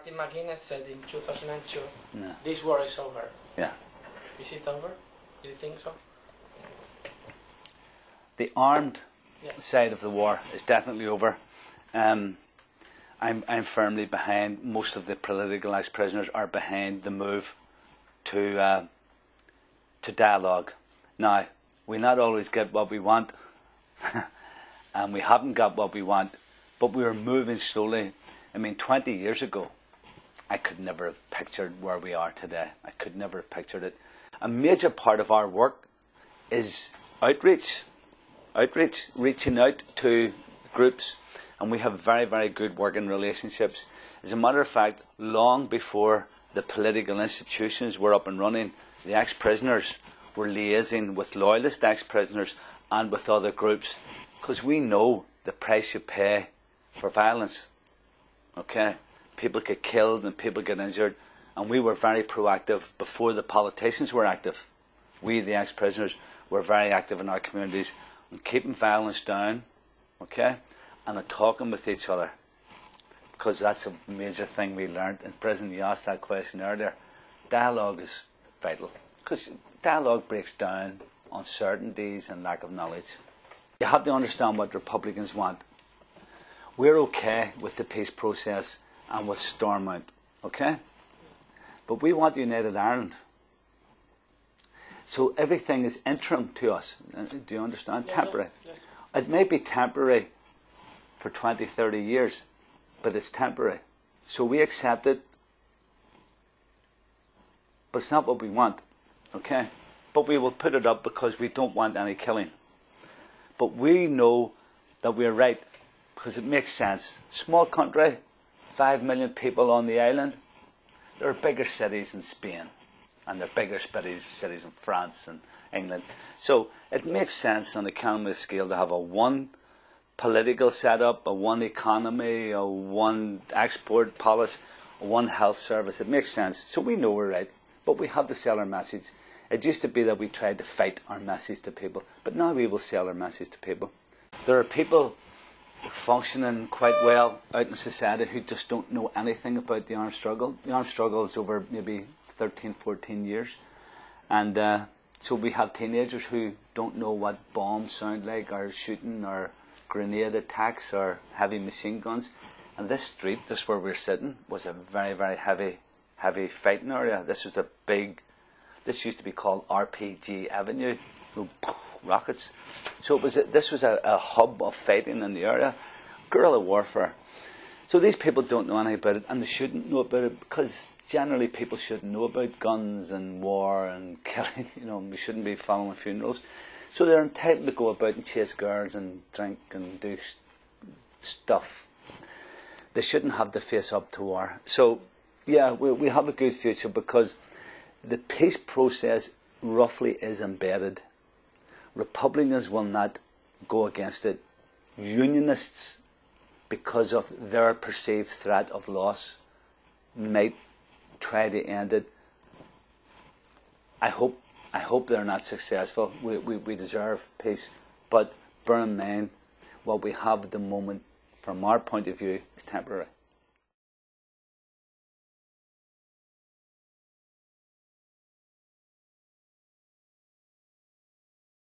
Martin McGuinness said in 2002, Yeah. this war is over. Yeah. Is it over? Do you think so? The armed Yes. side of the war is definitely over. Um, I'm, I'm firmly behind, most of the political ex prisoners are behind the move to, uh, to dialogue. Now, we not always get what we want, and we haven't got what we want, but we are moving slowly. I mean, 20 years ago, I could never have pictured where we are today. I could never have pictured it. A major part of our work is outreach outreach, reaching out to groups, and we have very, very good working relationships. As a matter of fact, long before the political institutions were up and running, the ex prisoners were liaising with loyalist ex prisoners and with other groups because we know the price you pay for violence. Okay? People get killed and people get injured, and we were very proactive before the politicians were active. We, the ex prisoners, were very active in our communities and keeping violence down, okay, and uh, talking with each other. Because that's a major thing we learned in prison. You asked that question earlier. Dialogue is vital. Because dialogue breaks down uncertainties and lack of knowledge. You have to understand what Republicans want. We're okay with the peace process and with Stormont, okay? But we want United Ireland. So everything is interim to us. Do you understand? Yeah, temporary. yeah, It may be temporary for 20, 30 years, but it's temporary. So we accept it, but it's not what we want. Okay? But we will put it up because we don't want any killing. But we know that we're right because it makes sense. Small country, 5 million people on the island. There are bigger cities in Spain and there are bigger cities, cities in France and England. So it makes sense on the economic scale to have a one political setup, a one economy, a one export policy, a one health service. It makes sense. So we know we're right, but we have to sell our message. It used to be that we tried to fight our message to people, but now we will sell our message to people. There are people functioning quite well out in society who just don't know anything about the armed struggle. The armed struggle is over maybe 13, 14 years. And uh, so we have teenagers who don't know what bombs sound like, or shooting, or grenade attacks, or heavy machine guns. And this street, this where we're sitting, was a very, very heavy, heavy fighting area. This was a big, this used to be called RPG Avenue. Rockets. So it was a, this was a, a hub of fighting in the area, guerrilla warfare. So these people don't know anything about it, and they shouldn't know about it because generally people shouldn't know about guns and war and killing. You know, we shouldn't be following funerals. So they're entitled to go about and chase girls and drink and do stuff. They shouldn't have to face up to war. So, yeah, we, we have a good future because the peace process roughly is embedded. Republicans will not go against it. Unionists, because of their perceived threat of loss, might try to end it. I hope I hope they're not successful. We, we, we deserve peace. But bear in mind, what we have at the moment, from our point of view, is temporary.